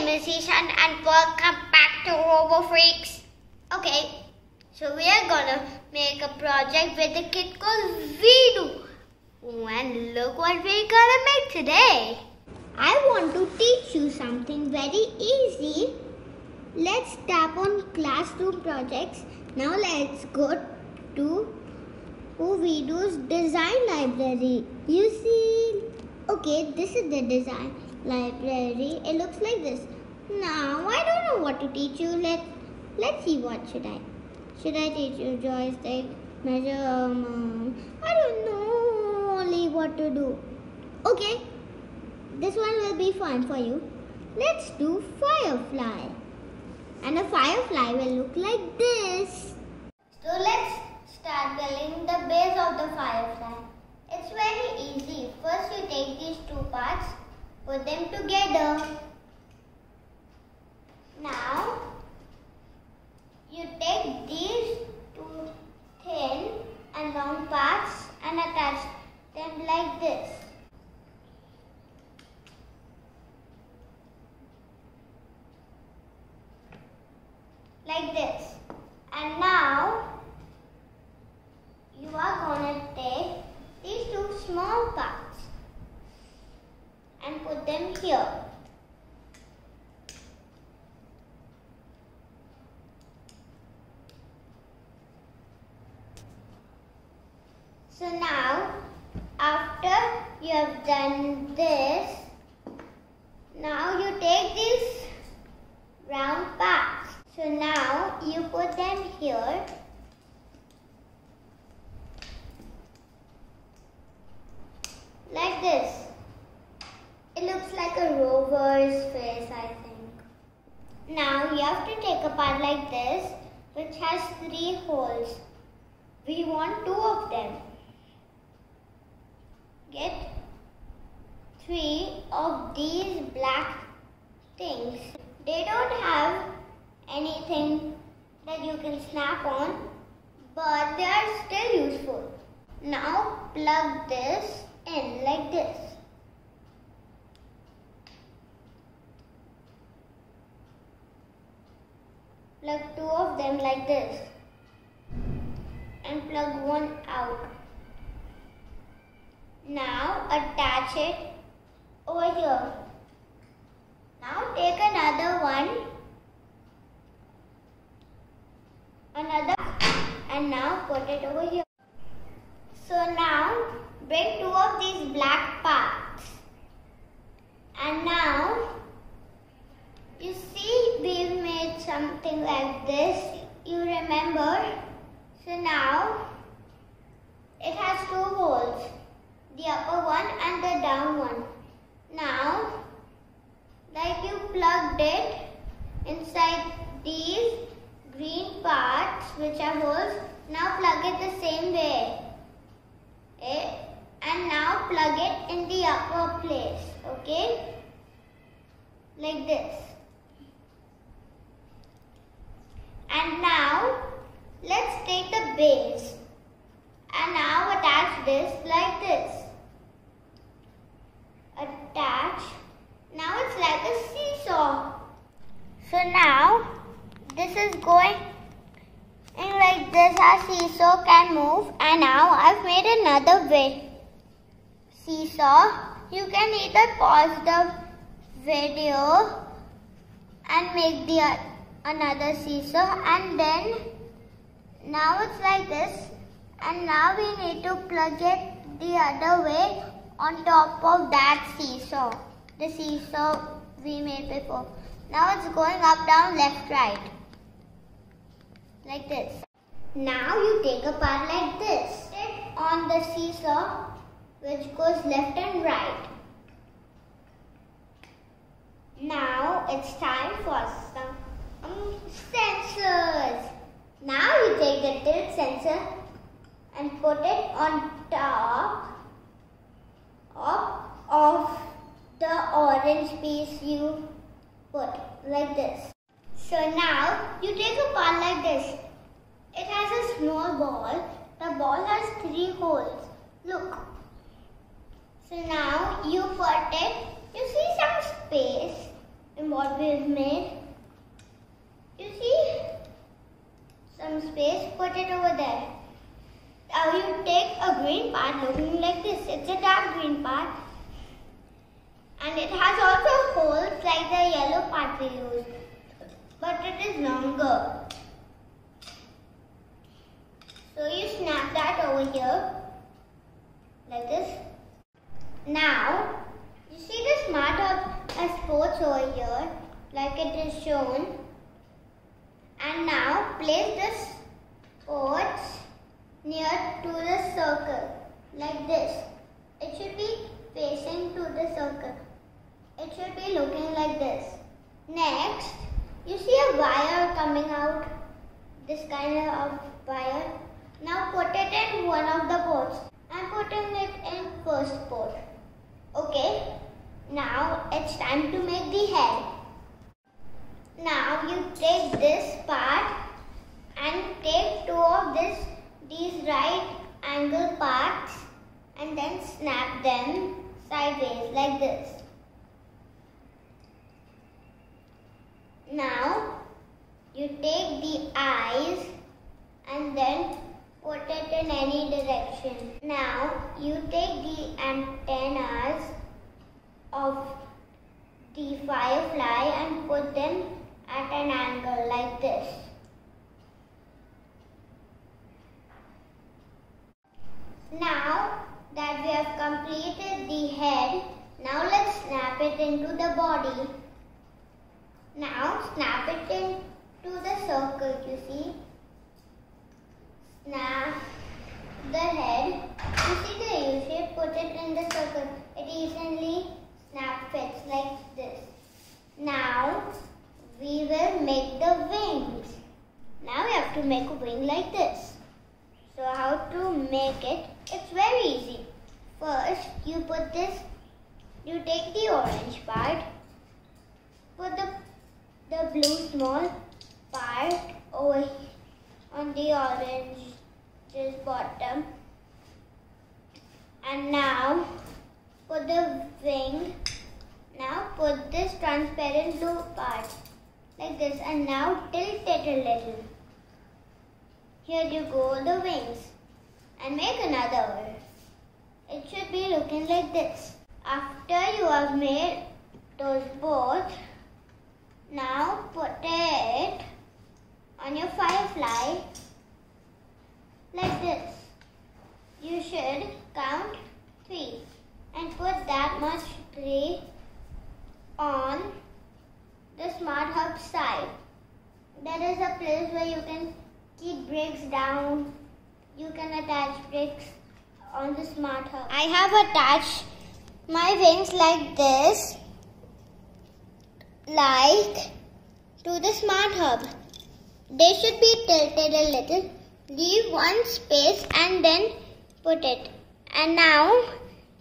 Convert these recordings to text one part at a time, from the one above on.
name is and welcome back to RoboFreaks. Okay, so we are gonna make a project with a kid called WeDo. And look what we're gonna make today. I want to teach you something very easy. Let's tap on classroom projects. Now let's go to WeDo's design library. You see, okay, this is the design library. It looks like this. Now, I don't know what to teach you. Let, let's see what should I. Should I teach you joystick, measurement? Um, I don't know only what to do. Okay, this one will be fun for you. Let's do firefly. And a firefly will look like this. So let's start building the base of the firefly. It's very easy. First you take these two parts Put them together. Now, you take these two thin and long parts and attach them like this. Like this. And now, you are going to take these two small parts and put them here. So now, after you have done this, now you take these round parts. So now you put them here. Like this. It looks like a rover's face, I think. Now you have to take a part like this, which has three holes. We want two of them. Get three of these black things. They don't have anything that you can snap on, but they are still useful. Now plug this in like this. Plug two of them like this and plug one out. Now attach it over here. Now take another one, another and now put it over here. So now bring two of these black parts and now you see, we've made something like this. You remember? So now, it has two holes. The upper one and the down one. Now, like you plugged it inside these green parts which are holes. Now plug it the same way. Okay? And now plug it in the upper place. Okay? Like this. And now let's take the base and now attach this like this. Attach. Now it's like a seesaw. So now this is going and like this our seesaw can move and now I've made another way. Seesaw. You can either pause the video and make the uh, another seesaw and then now it's like this and now we need to plug it the other way on top of that seesaw the seesaw we made before. Now it's going up down left right. Like this. Now you take a part like this. Sit on the seesaw which goes left and right. Now it's time for some um, sensors. Now you take the tilt sensor and put it on top of, of the orange piece you put like this. So now you take a ball like this. It has a small ball. The ball has three holes. Look. So now you put it, you see some space in what we've made. You see some space, put it over there. Now you take a green part looking like this. It's a dark green part. And it has also holes like the yellow part we used. But it is longer. So you snap that over here. Like this. Now, you see the smart hub has ports over here. Like it is shown. And now place this ports near to the circle like this. It should be facing to the circle. It should be looking like this. Next, you see a wire coming out. This kind of wire. Now put it in one of the ports. I'm putting it in first port. Okay. Now it's time to make the head. Now you take this part and take two of this these right angle parts and then snap them sideways like this. Now you take the eyes and then put it in any direction. Now you take the antennas of the firefly and put them at an angle like this. Now that we have completed the head, now let's snap it into the body. Now snap it into the circle, you see. Snap the head. You see the U shape, put it in the circle. It easily snap fits like this. Now we will make the wings. Now we have to make a wing like this. So how to make it? It's very easy. First you put this, you take the orange part, put the, the blue small part over on the orange bottom and now put the wing now put this transparent blue part like this and now tilt it a little. Here you go the wings and make another one. It should be looking like this. After you have made those both, now put it on your firefly like this. You should count three and put that much three on the smart hub side. There is a place where you can keep bricks down. You can attach bricks on the smart hub. I have attached my wings like this, like to the smart hub. They should be tilted a little. Leave one space and then put it. And now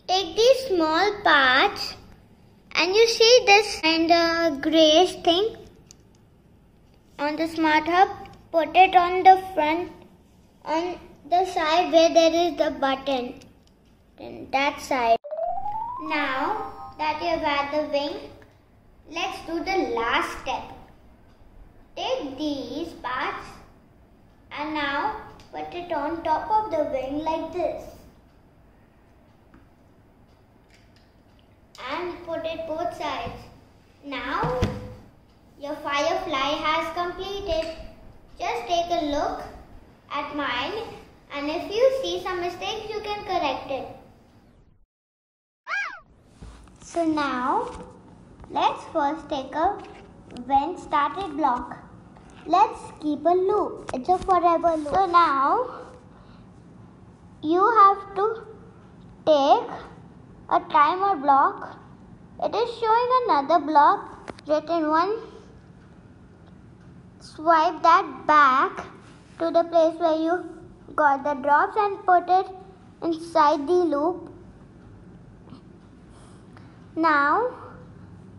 take these small parts and you see this kind of grayish thing on the smart hub. Put it on the front, on the side where there is the button. Then that side. Now that you have had the wing, let's do the last step. Take these parts and now put it on top of the wing like this. And put it both sides. Now your firefly has completed. Just take a look at mine and if you see some mistakes you can correct it. So now let's first take a when started block. Let's keep a loop. It's a forever loop. So now you have to take a timer block. It is showing another block written one swipe that back to the place where you got the drops and put it inside the loop. Now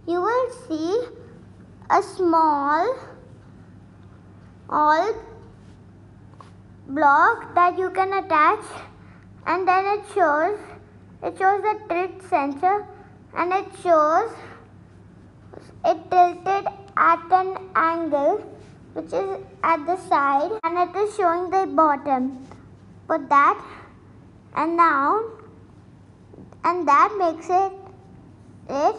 you will see a small all block that you can attach and then it shows it shows the tilt sensor and it shows it tilted at an angle which is at the side and it is showing the bottom. Put that and now and that makes it it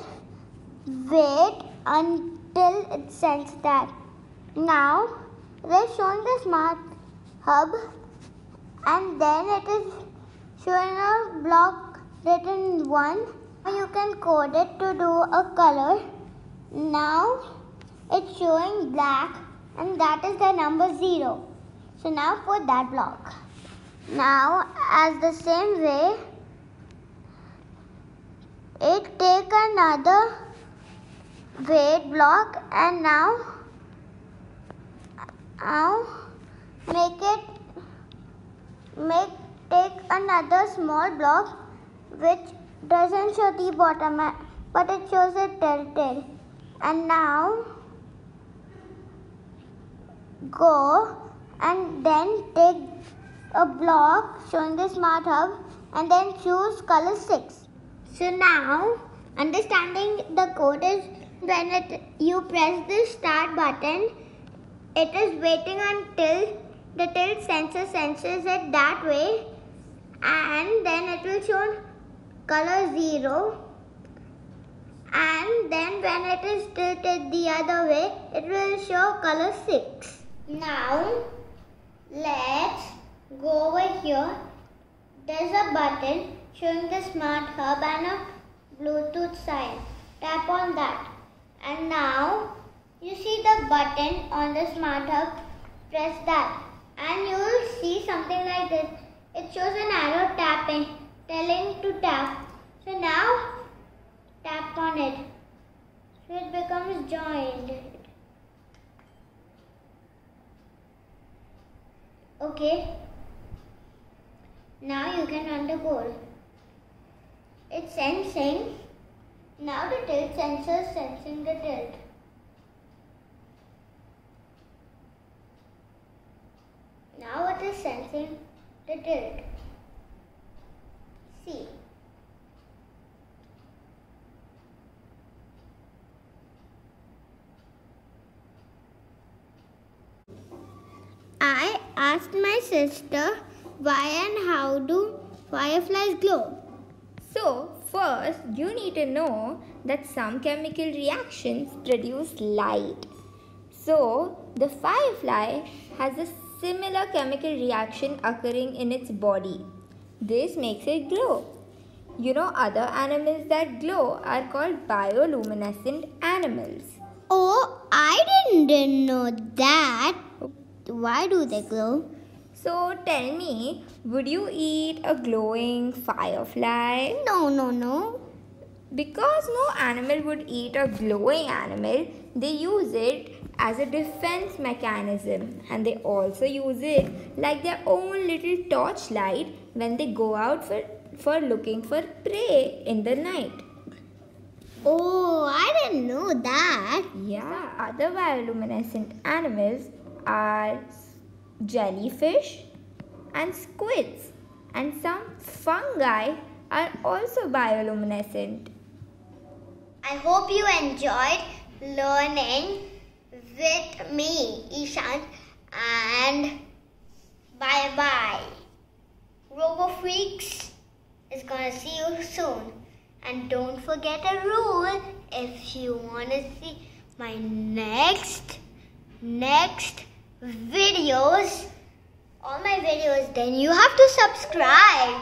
wait until it sends that. Now is showing the smart hub and then it is showing a block written one. You can code it to do a color. Now it's showing black and that is the number 0 so now put that block. Now as the same way it take another wait block and now now make it make take another small block which doesn't show the bottom but it shows a tilted and now go and then take a block showing the smart hub and then choose color 6 so now understanding the code is when it you press the start button it is waiting until the tilt sensor senses it that way and then it will show color 0 and then when it is tilted the other way it will show color 6. Now let's go over here. There's a button showing the smart hub and a Bluetooth sign. Tap on that and now you see the button on the smart hub. Press that and you will see something like this. It shows an arrow tapping, telling to tap. So now tap on it. So it becomes joined. Okay. Now you can run the code. It's sensing. Now the tilt sensor is sensing the tilt. Now it is sensing the tilt. See. I asked my sister why and how do fireflies glow. So, first you need to know that some chemical reactions produce light. So, the firefly has a similar chemical reaction occurring in its body. This makes it glow. You know, other animals that glow are called bioluminescent animals. Oh, I didn't know that. Why do they glow? So tell me, would you eat a glowing firefly? No, no, no. Because no animal would eat a glowing animal, they use it as a defense mechanism and they also use it like their own little torchlight when they go out for, for looking for prey in the night. Oh, I didn't know that. Yeah, other bioluminescent animals are jellyfish and squids and some fungi are also bioluminescent. I hope you enjoyed learning with me, Ishan, and bye bye. Robo Freaks is gonna see you soon. And don't forget a rule if you wanna see my next next videos all my videos then you have to subscribe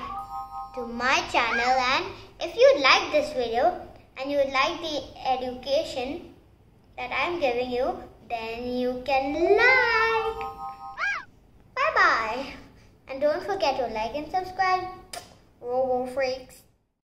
to my channel and if you like this video and you like the education that I'm giving you then you can like. Bye bye. And don't forget to like and subscribe. Robo Freaks.